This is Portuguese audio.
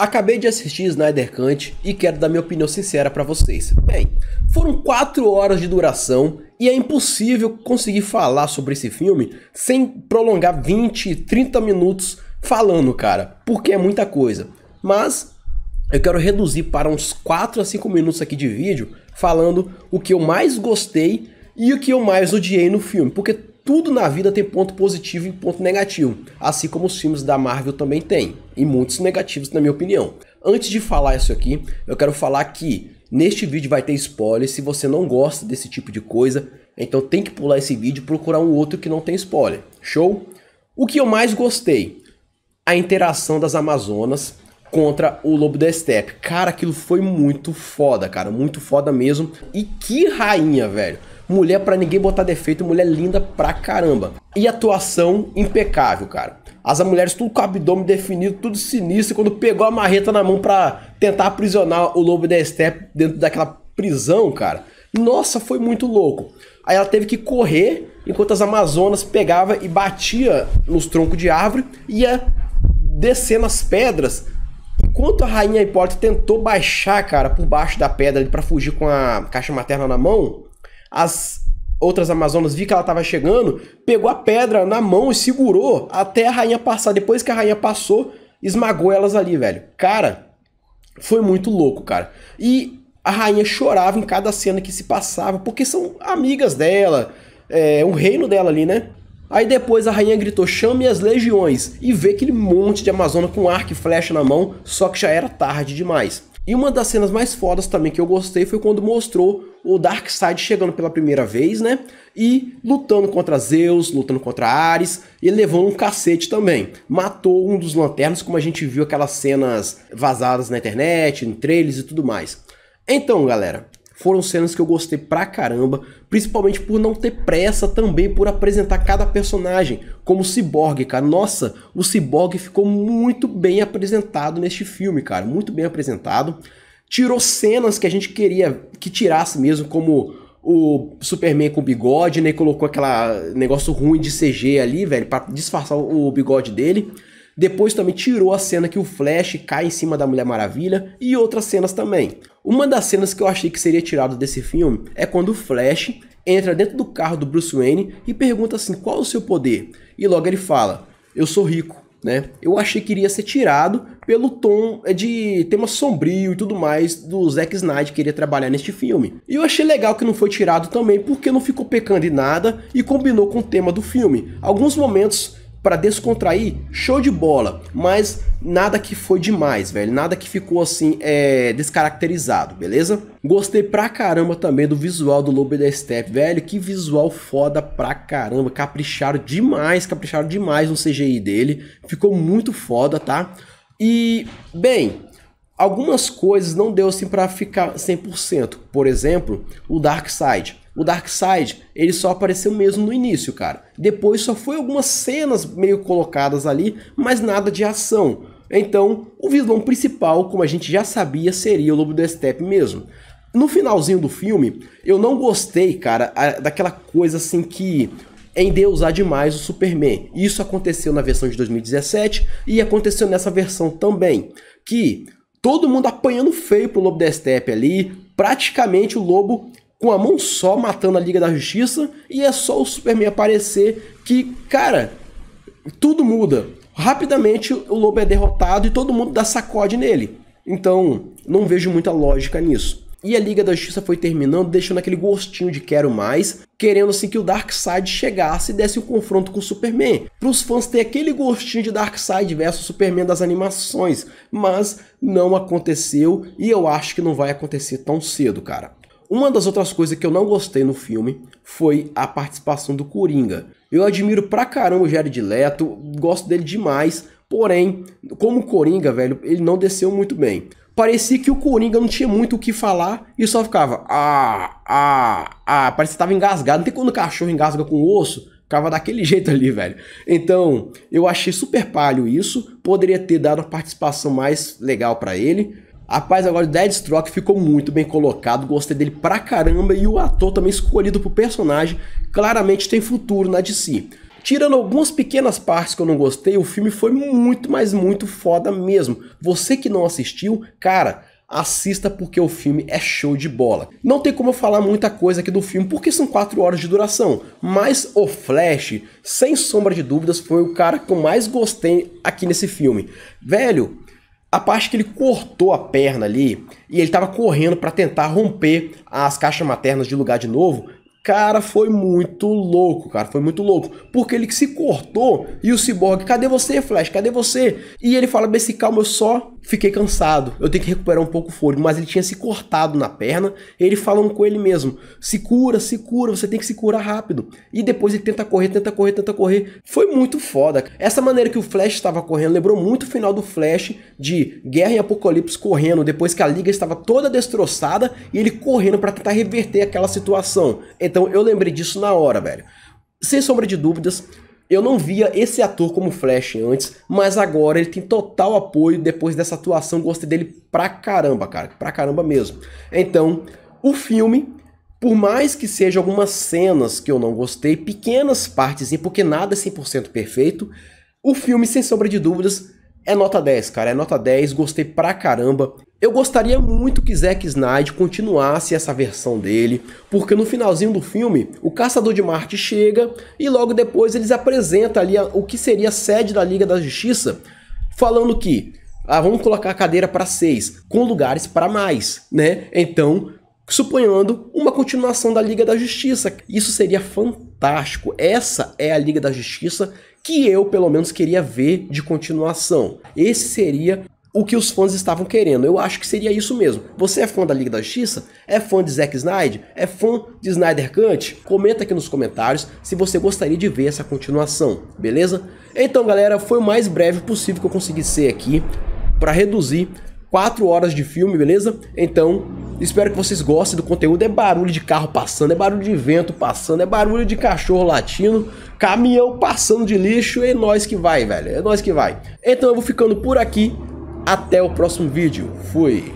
Acabei de assistir Snyder Cut e quero dar minha opinião sincera para vocês. Bem, foram 4 horas de duração e é impossível conseguir falar sobre esse filme sem prolongar 20, 30 minutos falando, cara, porque é muita coisa. Mas eu quero reduzir para uns 4 a 5 minutos aqui de vídeo falando o que eu mais gostei e o que eu mais odiei no filme, porque tudo na vida tem ponto positivo e ponto negativo, assim como os filmes da Marvel também têm, e muitos negativos na minha opinião. Antes de falar isso aqui, eu quero falar que neste vídeo vai ter spoiler, se você não gosta desse tipo de coisa, então tem que pular esse vídeo e procurar um outro que não tem spoiler. Show? O que eu mais gostei? A interação das Amazonas contra o Lobo da Steppe. Cara, aquilo foi muito foda, cara, muito foda mesmo. E que rainha, velho mulher para ninguém botar defeito, mulher linda pra caramba. E atuação impecável, cara. As mulheres tudo com o abdômen definido, tudo sinistro, quando pegou a marreta na mão pra tentar aprisionar o lobo da Step dentro daquela prisão, cara. Nossa, foi muito louco. Aí ela teve que correr enquanto as amazonas pegava e batia nos troncos de árvore ia descendo as pedras. Enquanto a rainha Hipólita tentou baixar, cara, por baixo da pedra para fugir com a caixa materna na mão, as outras Amazonas vi que ela estava chegando, pegou a pedra na mão e segurou até a rainha passar. Depois que a rainha passou, esmagou elas ali, velho. Cara, foi muito louco, cara. E a rainha chorava em cada cena que se passava, porque são amigas dela, é um reino dela ali, né? Aí depois a rainha gritou: chame as legiões e vê aquele monte de Amazona com arco e flecha na mão, só que já era tarde demais. E uma das cenas mais fodas também que eu gostei foi quando mostrou o Darkseid chegando pela primeira vez, né? E lutando contra Zeus, lutando contra Ares, e levando um cacete também. Matou um dos lanternas, como a gente viu aquelas cenas vazadas na internet, em trailers e tudo mais. Então, galera, foram cenas que eu gostei pra caramba, principalmente por não ter pressa também por apresentar cada personagem, como o Cyborg, cara. Nossa, o Cyborg ficou muito bem apresentado neste filme, cara, muito bem apresentado. Tirou cenas que a gente queria que tirasse mesmo, como o Superman com bigode, né? Colocou aquela negócio ruim de CG ali, velho, para disfarçar o bigode dele. Depois também tirou a cena que o Flash cai em cima da Mulher Maravilha e outras cenas também. Uma das cenas que eu achei que seria tirado desse filme é quando o Flash entra dentro do carro do Bruce Wayne e pergunta assim: qual o seu poder? E logo ele fala: eu sou rico. Né? Eu achei que iria ser tirado pelo tom de tema sombrio e tudo mais do Zack Snyder que iria trabalhar neste filme. E eu achei legal que não foi tirado também porque não ficou pecando em nada e combinou com o tema do filme. Alguns momentos para descontrair, show de bola, mas nada que foi demais, velho, nada que ficou assim é, descaracterizado, beleza? Gostei pra caramba também do visual do Lobo da Step, velho, que visual foda pra caramba, capricharam demais, capricharam demais no CGI dele, ficou muito foda, tá? E, bem, algumas coisas não deu assim para ficar 100%, por exemplo, o Dark Side. O Darkseid, ele só apareceu mesmo no início, cara. Depois só foi algumas cenas meio colocadas ali, mas nada de ação. Então, o vilão principal, como a gente já sabia, seria o Lobo do Steppe mesmo. No finalzinho do filme, eu não gostei, cara, daquela coisa assim que endeusar demais o Superman. Isso aconteceu na versão de 2017 e aconteceu nessa versão também. Que todo mundo apanhando feio pro Lobo da Steppe ali, praticamente o Lobo com a mão só matando a Liga da Justiça e é só o Superman aparecer que, cara, tudo muda. Rapidamente o Lobo é derrotado e todo mundo dá sacode nele. Então, não vejo muita lógica nisso. E a Liga da Justiça foi terminando, deixando aquele gostinho de quero mais, querendo assim que o Darkseid chegasse e desse um confronto com o Superman. Para os fãs ter aquele gostinho de Darkseid versus Superman das animações, mas não aconteceu e eu acho que não vai acontecer tão cedo, cara. Uma das outras coisas que eu não gostei no filme foi a participação do Coringa. Eu admiro pra caramba o Jared Leto, gosto dele demais, porém, como Coringa, velho, ele não desceu muito bem. Parecia que o Coringa não tinha muito o que falar e só ficava ah, ah, ah, parece que estava engasgado. Não tem quando o cachorro engasga com o osso? Ficava daquele jeito ali, velho. Então, eu achei super palho isso. Poderia ter dado uma participação mais legal para ele. Rapaz, agora o Deadstroke ficou muito bem colocado, gostei dele pra caramba e o ator também escolhido pro personagem claramente tem futuro na DC. Tirando algumas pequenas partes que eu não gostei, o filme foi muito, mas muito foda mesmo. Você que não assistiu, cara, assista porque o filme é show de bola. Não tem como eu falar muita coisa aqui do filme porque são 4 horas de duração, mas o Flash, sem sombra de dúvidas, foi o cara que eu mais gostei aqui nesse filme. Velho, a parte que ele cortou a perna ali e ele tava correndo para tentar romper as caixas maternas de lugar de novo, Cara, foi muito louco, cara, foi muito louco. Porque ele se cortou e o Cyborg, cadê você, Flash? Cadê você? E ele fala, Bessie, calma, eu só fiquei cansado, eu tenho que recuperar um pouco o fôlego. Mas ele tinha se cortado na perna, ele falando com ele mesmo, se cura, se cura, você tem que se curar rápido. E depois ele tenta correr, tenta correr, tenta correr. Foi muito foda. Essa maneira que o Flash estava correndo lembrou muito o final do Flash de Guerra em Apocalipse correndo, depois que a liga estava toda destroçada e ele correndo para tentar reverter aquela situação. Então eu lembrei disso na hora, velho. Sem sombra de dúvidas, eu não via esse ator como Flash antes, mas agora ele tem total apoio depois dessa atuação. Gostei dele pra caramba, cara, pra caramba mesmo. Então, o filme, por mais que seja algumas cenas que eu não gostei, pequenas partes, porque nada é 100% perfeito, o filme, sem sombra de dúvidas, é nota 10, cara, é nota 10, gostei pra caramba. Eu gostaria muito que Zack Snyder continuasse essa versão dele, porque no finalzinho do filme, o Caçador de Marte chega e logo depois eles apresentam ali o que seria a sede da Liga da Justiça, falando que ah, vamos colocar a cadeira para seis, com lugares para mais, né? Então, suponhando uma continuação da Liga da Justiça. Isso seria fantástico. Essa é a Liga da Justiça que eu, pelo menos, queria ver de continuação. Esse seria o que os fãs estavam querendo. Eu acho que seria isso mesmo. Você é fã da Liga da Justiça? É fã de Zack Snyder? É fã de Snyder Cut? Comenta aqui nos comentários se você gostaria de ver essa continuação, beleza? Então, galera, foi o mais breve possível que eu consegui ser aqui para reduzir 4 horas de filme, beleza? Então, espero que vocês gostem do conteúdo. É barulho de carro passando, é barulho de vento passando, é barulho de cachorro latindo, caminhão passando de lixo, é nós que vai, velho. É nós que vai. Então eu vou ficando por aqui. Até o próximo vídeo. Fui!